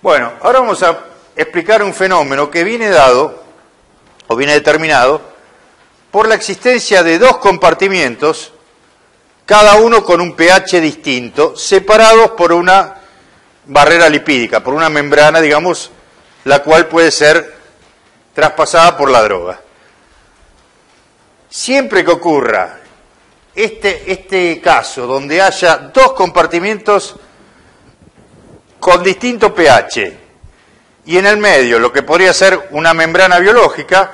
Bueno, ahora vamos a explicar un fenómeno que viene dado o viene determinado por la existencia de dos compartimientos, cada uno con un pH distinto, separados por una barrera lipídica, por una membrana, digamos, la cual puede ser traspasada por la droga. Siempre que ocurra este, este caso, donde haya dos compartimientos con distinto pH y en el medio lo que podría ser una membrana biológica,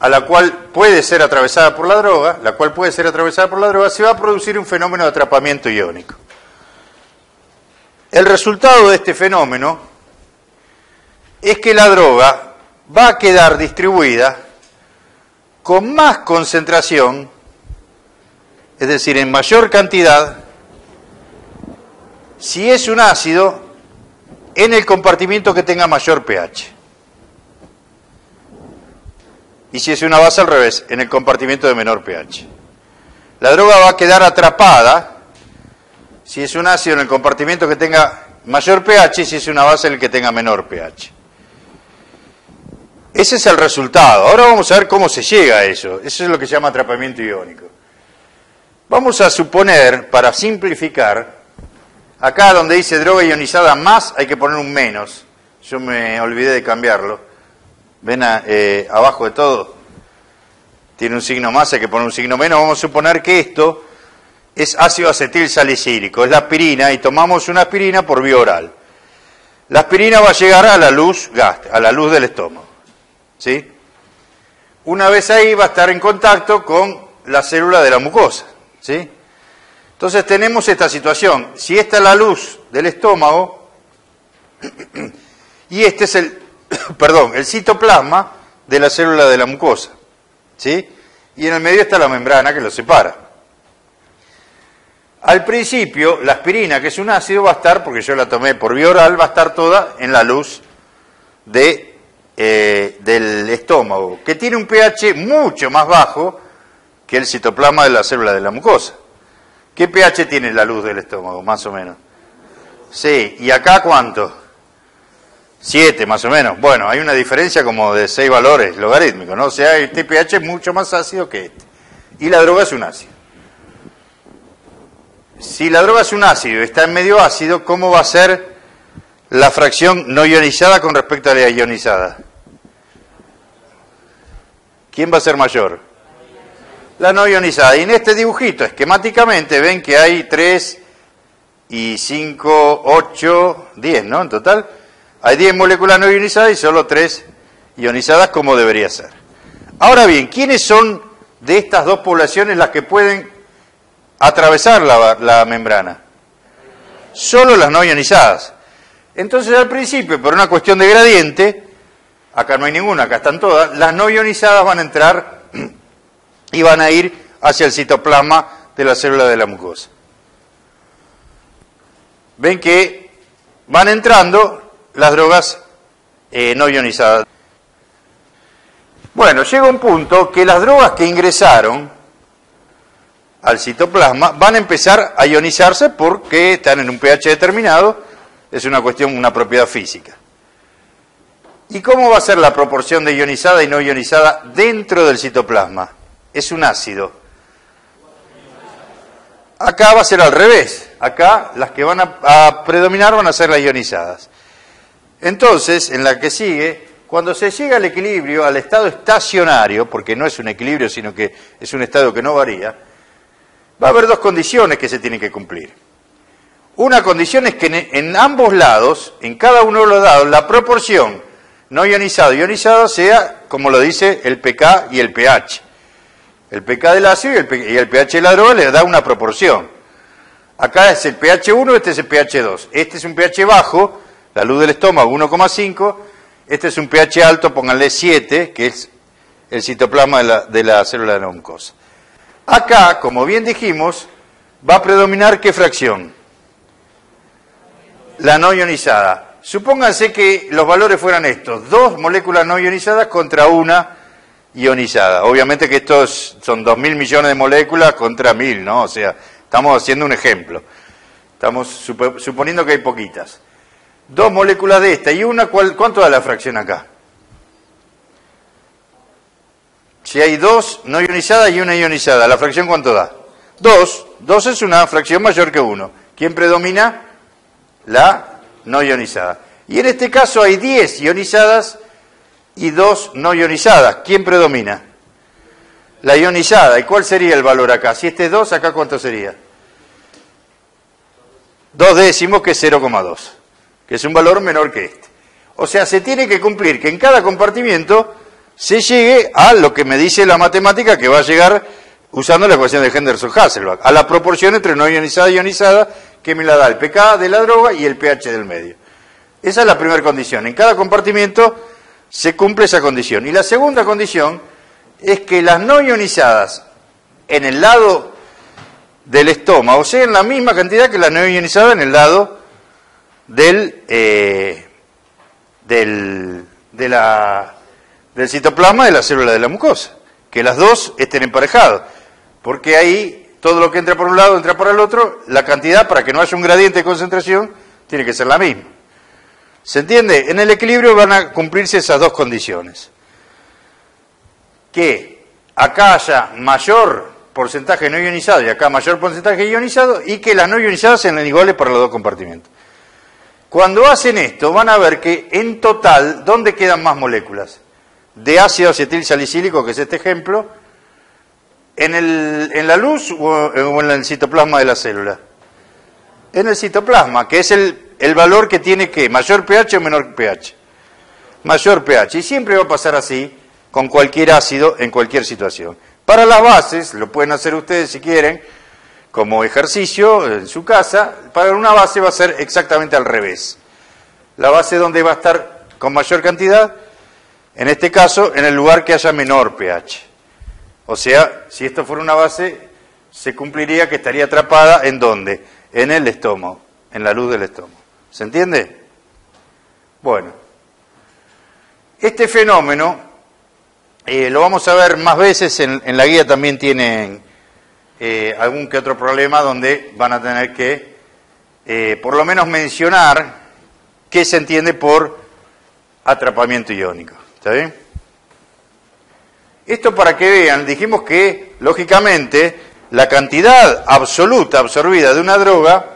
a la cual puede ser atravesada por la droga, la cual puede ser atravesada por la droga, se va a producir un fenómeno de atrapamiento iónico. El resultado de este fenómeno es que la droga va a quedar distribuida con más concentración, es decir, en mayor cantidad, si es un ácido, en el compartimiento que tenga mayor pH. Y si es una base al revés, en el compartimiento de menor pH. La droga va a quedar atrapada si es un ácido en el compartimiento que tenga mayor pH y si es una base en el que tenga menor pH. Ese es el resultado. Ahora vamos a ver cómo se llega a eso. Eso es lo que se llama atrapamiento iónico. Vamos a suponer, para simplificar, acá donde dice droga ionizada más, hay que poner un menos. Yo me olvidé de cambiarlo. Ven eh, abajo de todo. Tiene un signo más, hay que poner un signo menos. Vamos a suponer que esto es ácido acetil salicílico, es la aspirina, y tomamos una aspirina por vía oral. La aspirina va a llegar a la luz a la luz del estómago. ¿sí? Una vez ahí va a estar en contacto con la célula de la mucosa, ¿sí? Entonces tenemos esta situación. Si esta es la luz del estómago, y este es el, perdón, el citoplasma de la célula de la mucosa, ¿sí? Y en el medio está la membrana que lo separa. Al principio, la aspirina, que es un ácido, va a estar, porque yo la tomé por vía oral, va a estar toda en la luz eh, del estómago, que tiene un pH mucho más bajo que el citoplasma de la célula de la mucosa. ¿Qué pH tiene la luz del estómago, más o menos? Sí, ¿y acá cuánto? Siete, más o menos. Bueno, hay una diferencia como de seis valores logarítmicos, ¿no? O sea, este pH es mucho más ácido que este. Y la droga es un ácido. Si la droga es un ácido y está en medio ácido, ¿cómo va a ser la fracción no ionizada con respecto a la ionizada? ¿Quién va a ser mayor? La no ionizada. Y en este dibujito, esquemáticamente, ven que hay 3 y 5, 8, 10, ¿no? En total, hay 10 moléculas no ionizadas y solo 3 ionizadas como debería ser. Ahora bien, ¿quiénes son de estas dos poblaciones las que pueden atravesar la, la membrana? Solo las no ionizadas. Entonces al principio, por una cuestión de gradiente, acá no hay ninguna, acá están todas, las no ionizadas van a entrar y van a ir hacia el citoplasma de la célula de la mucosa. Ven que van entrando las drogas eh, no ionizadas. Bueno, llega un punto que las drogas que ingresaron al citoplasma van a empezar a ionizarse porque están en un pH determinado es una cuestión, una propiedad física. ¿Y cómo va a ser la proporción de ionizada y no ionizada dentro del citoplasma? Es un ácido. Acá va a ser al revés. Acá las que van a, predominar van a ser las ionizadas. Entonces, en la que sigue, cuando se llega al equilibrio, al estado estacionario, porque no es un equilibrio, sino que es un estado que no varía, va a haber dos condiciones que se tienen que cumplir. Una condición es que en ambos lados, en cada uno de los lados, la proporción no ionizado ionizado sea como lo dice el pK y el pH. El pK del ácido y el, pH de la droga le da una proporción. Acá es el pH 1, este es el pH 2. Este es un pH bajo, la luz del estómago 1,5. Este es un pH alto, pónganle 7, que es el citoplasma de la, de la célula de la mucosa. Acá, como bien dijimos, va a predominar qué fracción? la no ionizada. Supónganse que los valores fueran estos, dos moléculas no ionizadas contra una ionizada. Obviamente que estos son dos mil millones de moléculas contra mil, ¿no? O sea, estamos haciendo un ejemplo. Estamos suponiendo que hay poquitas. dos moléculas de esta y una, ¿cuánto da la fracción acá? Si hay dos no ionizadas y una ionizada, ¿la fracción cuánto da? Dos. Dos es una fracción mayor que uno. ¿Quién predomina? La no ionizada. Y en este caso hay 10 ionizadas y dos no ionizadas. ¿Quién predomina? La ionizada. ¿Y cuál sería el valor acá? Si este es 2, acá cuánto sería? Dos décimos, que es 0,2, que es un valor menor que este. O sea, se tiene que cumplir que en cada compartimiento se llegue a lo que me dice la matemática que va a llegar usando la ecuación de Henderson-Hasselbalch, a la proporción entre no ionizada y ionizada que me la da el pK de la droga y el pH del medio. Esa es la primera condición. En cada compartimento se cumple esa condición. Y la segunda condición es que las no ionizadas en el lado del estómago sean la misma cantidad que las no ionizadas en el lado del, eh, del, de la, del citoplasma de la célula de la mucosa. Que las dos estén emparejadas. Porque ahí todo lo que entra por un lado entra por el otro, la cantidad para que no haya un gradiente de concentración tiene que ser la misma. ¿Se entiende? En el equilibrio van a cumplirse esas dos condiciones. Que acá haya mayor porcentaje no ionizado y acá mayor porcentaje ionizado y que las no ionizadas sean iguales para los dos compartimentos. Cuando hacen esto van a ver que en total, ¿dónde quedan más moléculas? De ácido acetil salicílico, que es este ejemplo, en, el, en la luz o en el citoplasma de la célula. En el citoplasma, que es el el valor que tiene que, mayor pH o menor pH. Mayor pH. Y siempre va a pasar así con cualquier ácido en cualquier situación. Para las bases, lo pueden hacer ustedes si quieren, como ejercicio en su casa, para una base va a ser exactamente al revés. La base donde va a estar con mayor cantidad, en este caso, en el lugar que haya menor pH. O sea, si esto fuera una base, se cumpliría que estaría atrapada en dónde? En el estómago, en la luz del estómago. ¿Se entiende? Bueno, este fenómeno eh, lo vamos a ver más veces, en, la guía también tienen eh, algún que otro problema donde van a tener que eh, por lo menos mencionar qué se entiende por atrapamiento iónico. ¿Está bien? Esto para que vean, dijimos que, lógicamente, la cantidad absoluta absorbida de una droga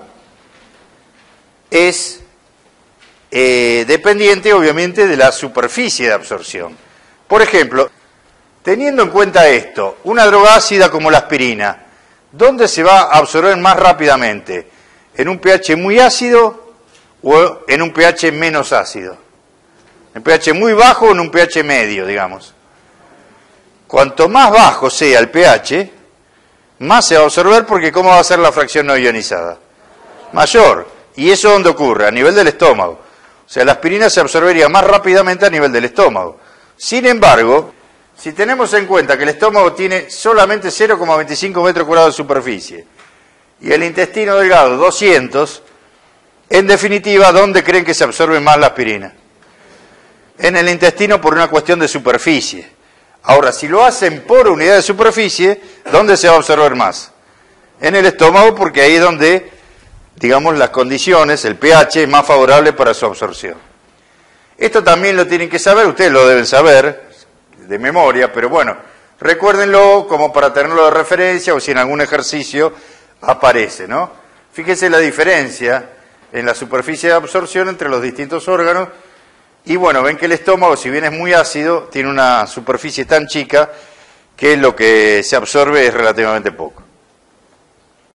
es eh, dependiente obviamente de la superficie de absorción. Por ejemplo, teniendo en cuenta esto, una droga ácida como la aspirina, ¿dónde se va a absorber más rápidamente? ¿En un pH muy ácido o en un pH menos ácido? ¿En pH muy bajo o en un pH medio, digamos? Cuanto más bajo sea el pH, más se va a absorber porque ¿cómo va a ser la fracción no ionizada? Mayor. ¿Y eso dónde ocurre? A nivel del estómago. O sea, la aspirina se absorbería más rápidamente a nivel del estómago. Sin embargo, si tenemos en cuenta que el estómago tiene solamente 0,25 metros cuadrados de superficie y el intestino delgado 200, en definitiva, ¿dónde creen que se absorbe más la aspirina? En el intestino por una cuestión de superficie. Ahora, si lo hacen por unidad de superficie, ¿dónde se va a absorber más? En el estómago porque ahí es donde digamos, las condiciones, el pH es más favorable para su absorción. Esto también lo tienen que saber, ustedes lo deben saber de memoria, pero bueno, recuérdenlo como para tenerlo de referencia o si en algún ejercicio aparece, ¿no? Fíjense la diferencia en la superficie de absorción entre los distintos órganos y bueno, ven que el estómago, si bien es muy ácido, tiene una superficie tan chica que lo que se absorbe es relativamente poco.